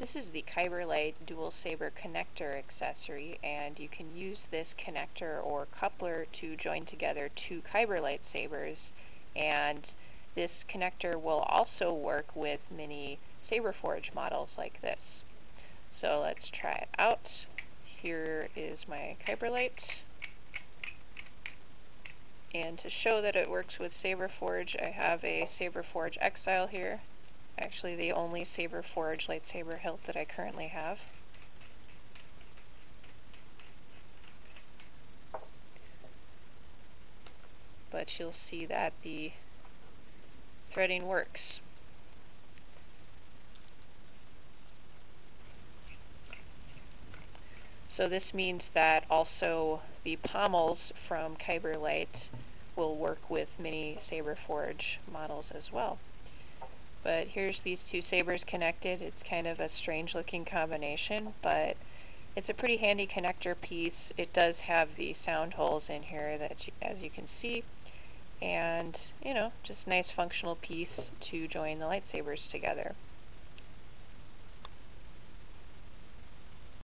This is the Kyberlight Dual Saber connector accessory and you can use this connector or coupler to join together two Kyberlight sabers and this connector will also work with many Saberforge models like this. So let's try it out. Here is my Kyberlight. And to show that it works with Saberforge, I have a Saberforge Exile here actually the only Saberforge lightsaber hilt that I currently have. But you'll see that the threading works. So this means that also the pommels from Kyberlight will work with many Saberforge models as well. But here's these two sabers connected. It's kind of a strange looking combination, but it's a pretty handy connector piece. It does have the sound holes in here that you, as you can see and you know just nice functional piece to join the lightsabers together.